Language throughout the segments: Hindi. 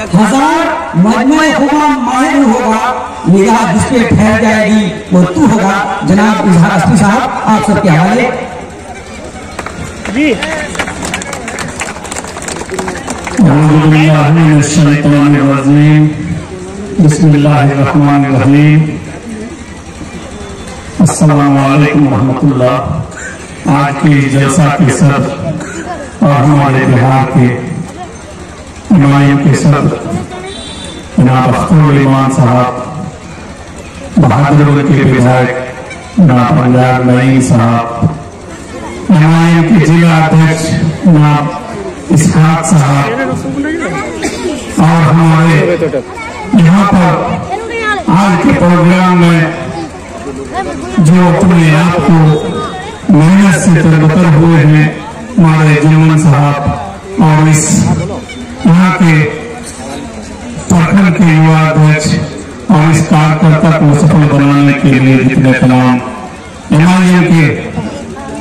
हज़ार मजमू होगा माहिर होगा निगाह जिस पे फैल जाएगी वो तू होगा। जनाब इजहार अस्ती साहब आप सबके हवाले। आज के जलसा के सर और हमारे बिहार के नुमाइयों के सर जनाब अख्तर ईमान साहब बहादुर के विधायक जनाब पंजाब नईम साहब नुमाइयों के जिला अध्यक्ष जनाब इसहाक साहब और हमारे यहाँ पर आज के प्रोग्राम में जो अपने आप को मेहनत से तरबतर हुए हैं हमारे जुम्मन साहब और इस यहाँ के प्रखंड के युवा अध्यक्ष और इस कार्यकर्ता को सफल बनाने के लिए जितने तमाम एमआईएम के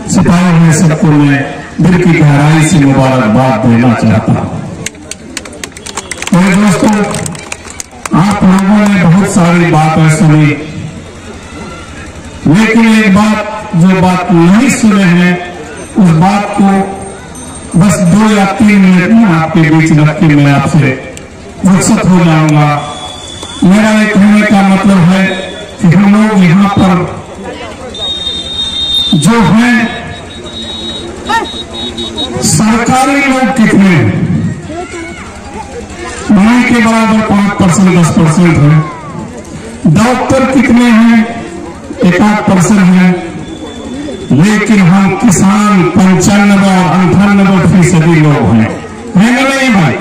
सिपाही हैं, सबको मैं दिल की गहराई से मुबारकबाद देना चाहता हूँ। मेरे दोस्तों, आप लोगों ने बहुत सारी बातें सुनी, लेकिन एक बात जो बात नहीं सुने हैं, उस बात को बस दो या तीन मिनट में आपके बीच रख के मैं आपसे रुखसत हो जाऊँगा। मेरा ये कहने का मतलब है कि हम लोग यहाँ पर जो हैं, सरकारी लोग कितने नहीं के बराबर पाँच परसेंट, दस परसेंट है। डॉक्टर कितने हैं? एक आध परसेंट है। लेकिन हम किसान पंचानबे और अंठानबे फ़ीसदी लोग हैं। है नहीं भाई?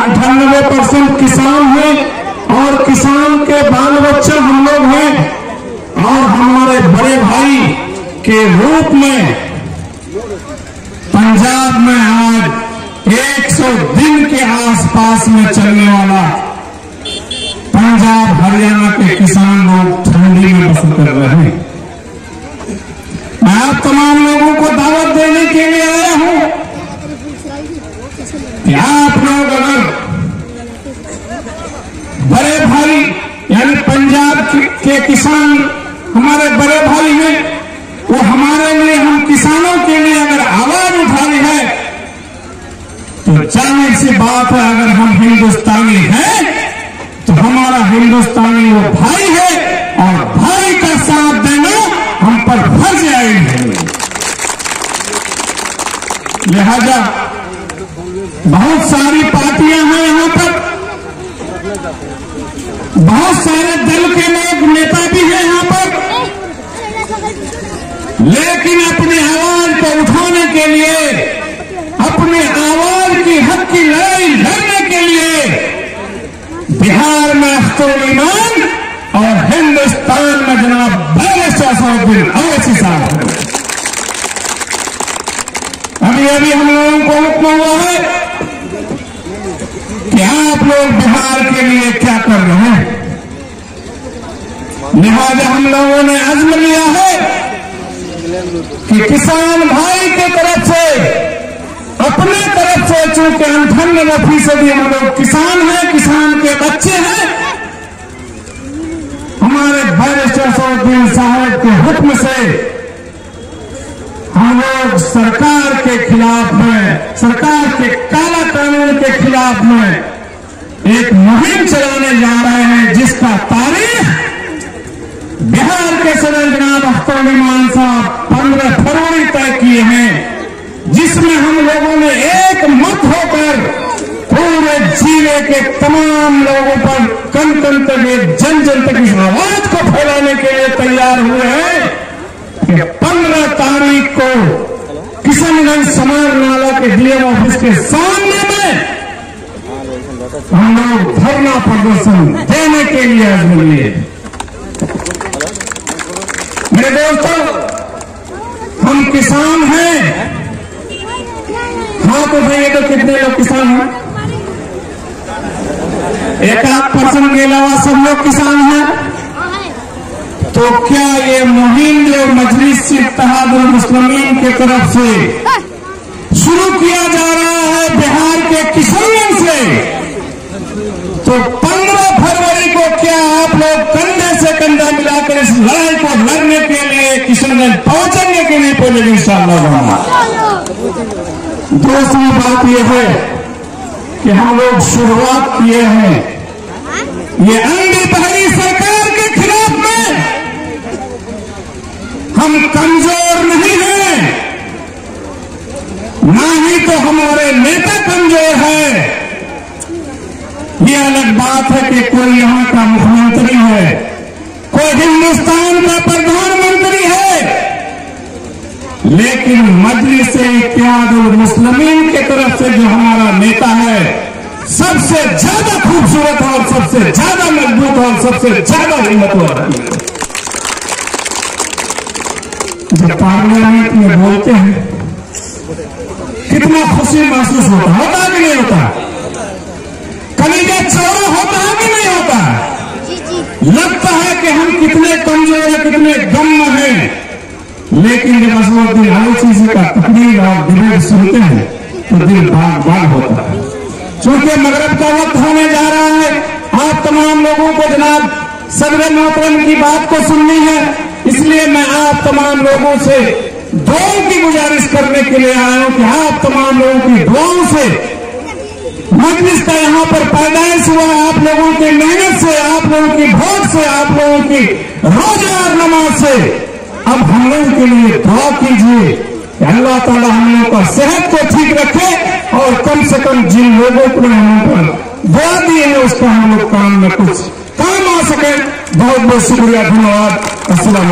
अंठानबे परसेंट किसान हैं और किसान के बाल बच्चे हम लोग हैं और हमारे बड़े भाई के रूप में पंजाब में आज 100 दिन के आसपास में चलने वाला पंजाब, हरियाणा के किसान लोग ठंडी में बसर कर रहे हैं। तमाम लोगों को दावत देने के लिए आया हूँ आप लोग अगर बड़े भाई यानी पंजाब के, किसान हमारे बड़े भाई हैं वो हमारे लिए हम किसानों के लिए अगर आवाज़ उठानी है तो ज़ाहिर सी बात है अगर हम हिंदुस्तानी हैं तो हमारा हिंदुस्तानी वो भाई है और भाई का साथ देना पर फ़र्ज़ है। लिहाजा बहुत सारी पार्टियाँ हैं यहाँ पर। बहुत सारे दल के लोग, नेता भी हैं यहाँ पर। लेकिन अपनी आवाज़ को उठाने के लिए, अपनी आवाज़ की हक की लड़ाई लड़ने के लिए, बिहार में अख्तर ईमान और हिंदुस्तान में जनाब साहब अवैसी साहब अभी अभी हम लोगों को हुक्म हुआ है कि आप लोग बिहार के लिए क्या कर रहे हैं? लिहाजा हम लोगों ने अजम लिया है कि किसान भाई की तरफ़ से, अपने तरफ़ से, चूँकि अंठानवे फ़ीसदी हम लोग किसान हैं, किसान के बच्चे हैं हमारे बैरिस्टर सौद्दीन साहब के हुक्म से हम लोग सरकार के खिलाफ में, सरकार के काला कानून के खिलाफ में एक मुहिम चलाने जा रहे हैं, जिसका तारीख बिहार के सदर जनाब अख्तर साहब पंद्रह फरवरी तय किए हैं, जिसमें हम लोगों ने एक मत होकर के तमाम लोगों पर कन कन तक जन जन तक इस आवाज़ को फैलाने के लिए तैयार हुए हैं। कि पंद्रह तारीख को किशनगंज समार नाला के डीएम ऑफ़िस के सामने में हम लोग धरना प्रदर्शन देने के लिए आज मेरे दोस्तों, हम किसान हैं। हाँ तो भैया तो कितने लोग किसान हैं? एक आध परसेंट के अलावा सब लोग किसान हैं। तो क्या ये मुहिम जो मजलिस इत्तेहादुल मुस्लिमीन की तरफ़ से शुरू किया जा रहा है बिहार के किशनगंज से? तो 15 फरवरी को क्या आप लोग कंधे से कंधा मिलाकर इस लड़ाई को लड़ने के लिए किशनगंज पहुँचेंगे कि नहीं पहुँचेंगे इंशाल्लाह दूसरी बात यह है कि हम लोग शुरुआत किए हैं ये अंधी पहली सरकार के खिलाफ में हम कमज़ोर नहीं हैं। ना ही तो हमारे नेता कमज़ोर है। ये अलग बात है कि कोई यहाँ का मुख्यमंत्री है, कोई हिंदुस्तान का प्रधानमंत्री है। लेकिन मजलिस इत्यादुल मुस्लिमीन की तरफ़ से जो हमारा नेता है, सबसे ज़्यादा खूबसूरत सबसे ज़्यादा मज़बूत और सबसे ज़्यादा हिम्मतवर जब पार्लियामेंट में बोलते हैं, कितना खुशी महसूस होता होता कि नहीं होता। कलीजा चौड़ा होता है कि नहीं होता। लगता है कि हम कितने कमज़ोर हैं, कितने गम हैं। लेकिन जब असमुद्दीन आलूसी जी का तकरीर और डिबेट सुनते हैं तो दिल बाग बाग होता है। चूँकि मगरब का वक्त होने जा रहा है आप तमाम लोगों को जनाब सदर मोहतरम की बात को सुननी है। इसलिए मैं आप तमाम लोगों से दुआओं की गुजारिश करने के लिए आया हूँ कि आप तमाम लोगों की दुआओं से मजलिस का यहाँ पर पैदाइश हुआ। आप लोगों की मेहनत से, आप लोगों की भोट से, आप लोगों की रोज़गार नमाज़ से। अब हम लोगों के लिए दुआ कीजिए अल्लाह ताला हम लोगों का सेहत को ठीक रखे और कम से कम जिन लोगों को हम पर दुआ दिए उसका हम लोग काम में कुछ काम आ सके। बहुत बहुत शुक्रिया, धन्यवाद। असला